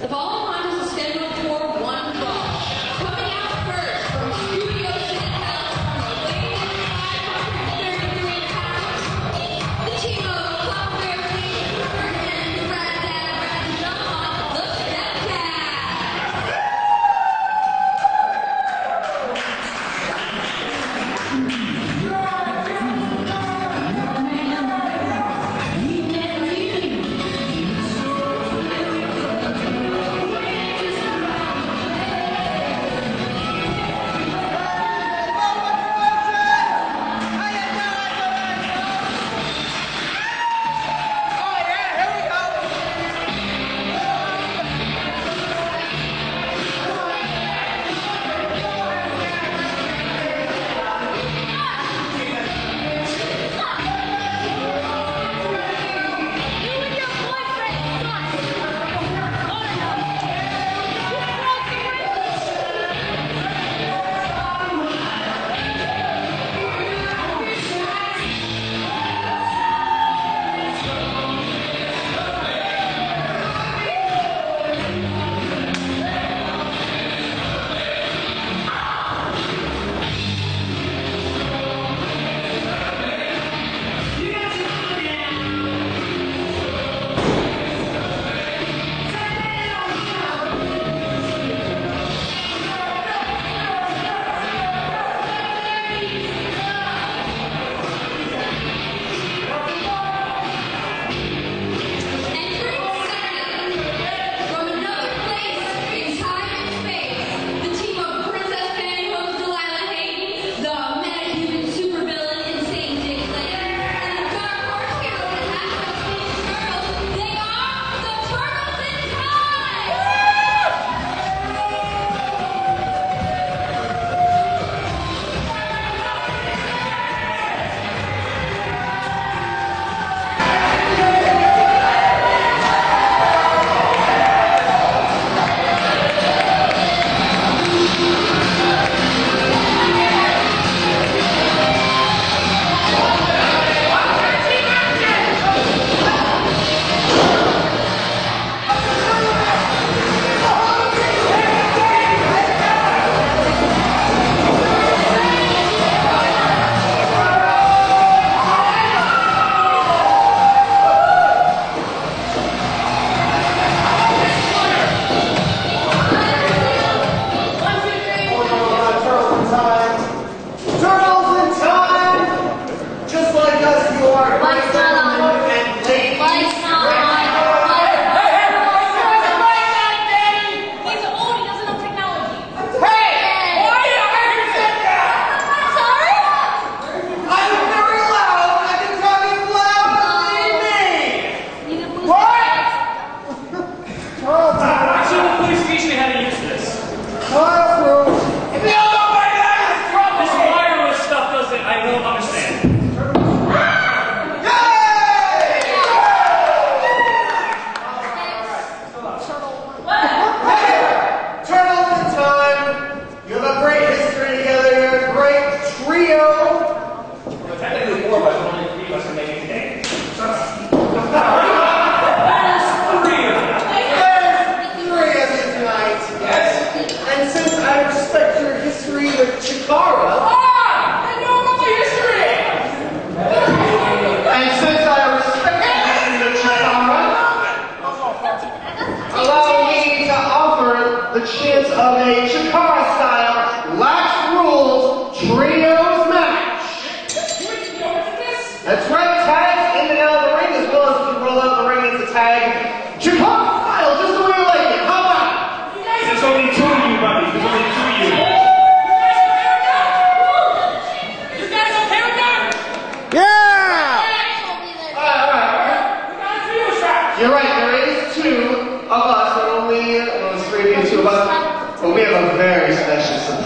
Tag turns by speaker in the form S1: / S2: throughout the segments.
S1: The ball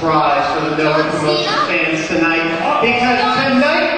S1: prize for the
S2: Miller Promotion fans tonight because tonight